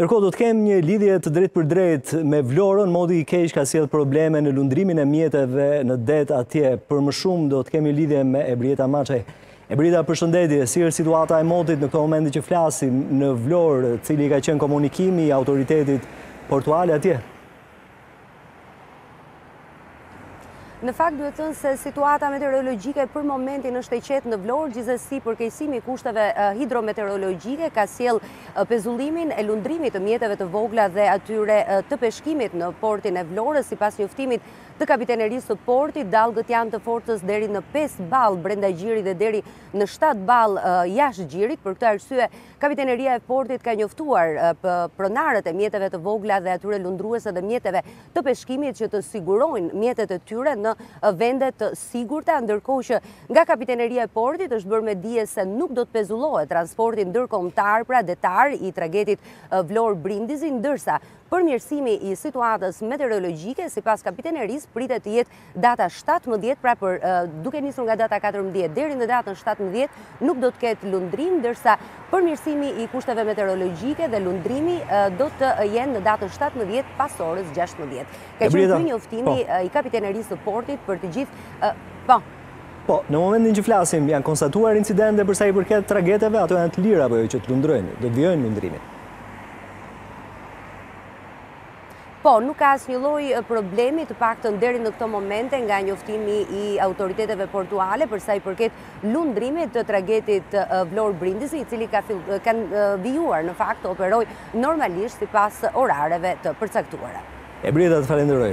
Ndërkohë do të kemi një lidhje të drejtpërdrejtë me Vlorën, moti i keq ka sjellë probleme në lundrimin e mjeteve në det atje. Për më shumë do të kemi një lidhje me Ebrieta Maçaj. Ebrieta, përshëndetje, si është situata e motit në këto momente që flasim në Vlorë, cili ka qenë komunikimi i autoriteteve portuale atje? Në fakt duhet thënë se situata meteorologjike për momentin është e qetë në Vlorë, gjithsesi përkeqësimi i kushteve hidrometeorologjike ka sjellë pezullimin e lundrimit të mjeteve të vogla dhe atyre të peshkimit në portin e Vlorës, sipas njoftimit të kapitenerisë së portit, dallgët janë të forcës deri në 5 ballë brenda gjirit dhe deri në 7 ballë jashtë gjirit, për këtë arsye Kapiteneria e portit ka njoftuar pronarët e mjeteve të vogla dhe atyre lundruese dhe mjeteve të peshkimit që të sigurojnë mjetet e tyre në vende të sigurta, ndërkohë që nga Kapiteneria e Portit është bërë me dije se nuk do të pezullohet transporti ndërkombëtar, pra detar i tragetit Vlorë Brindisi, ndërsa përmirësimi i situatës meteorologjike sipas Kapitenerisë pritet të jetë data shtatëmbëdhjetë, pra duke nisur nga data katërmbëdhjetë deri në datën shtatëmbëdhjetë nuk do të ketë lundrim, ndërsa përmirësimi i kushteve meteorologjike dhe lundrimi do të jenë në datën shtatëmbëdhjetë pas orës gjashtëmbëdhjetë. Ka qenë ky njoftimi, po, i kapitenerisë së portit për të gjithë po. Po, në momentin që flasim janë konstatuar incidente për sa i përket trageteve, ato janë të lira apo jo që të lundrojnë, do të vijojnë lundrimin. Po, nuk ka asnjë lloj problemi, të paktën deri në këto momente nga njoftimi i autoriteteve portuale për sa i përket lundrimit të tragetit Vlorë Brindisi, i cili ka kanë vijuar në fakt të operojë normalisht sipas orareve të përcaktuara. Ebrieta, të falenderoj.